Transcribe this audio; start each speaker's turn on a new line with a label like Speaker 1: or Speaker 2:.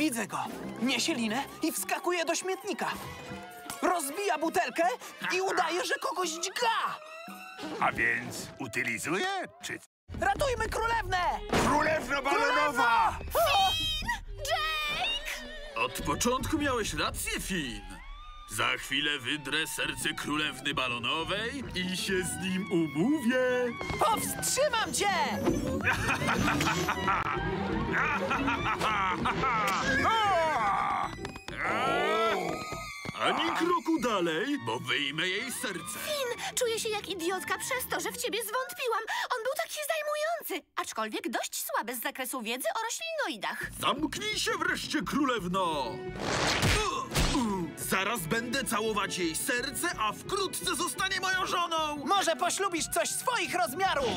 Speaker 1: Widzę go. Niesie linę i wskakuje do śmietnika. Rozbija butelkę i udaje, że kogoś dźga.
Speaker 2: A więc utylizuje? Czy
Speaker 1: Ratujmy królewnę!
Speaker 2: królewna balonowa?
Speaker 3: Od początku miałeś rację, Finn. Za chwilę wydrę serce królewny balonowej i się z nim umówię.
Speaker 1: Powstrzymam cię!
Speaker 3: Ani kroku dalej, bo wyjmę jej serce.
Speaker 4: Finn, czuję się jak idiotka przez to, że w ciebie zwątpiłam. On był taki zajmujący, aczkolwiek dość słaby z zakresu wiedzy o roślinoidach.
Speaker 3: Zamknij się wreszcie, królewno! Zaraz będę całować jej serce, a wkrótce zostanie moją żoną!
Speaker 1: Może poślubisz coś swoich rozmiarów!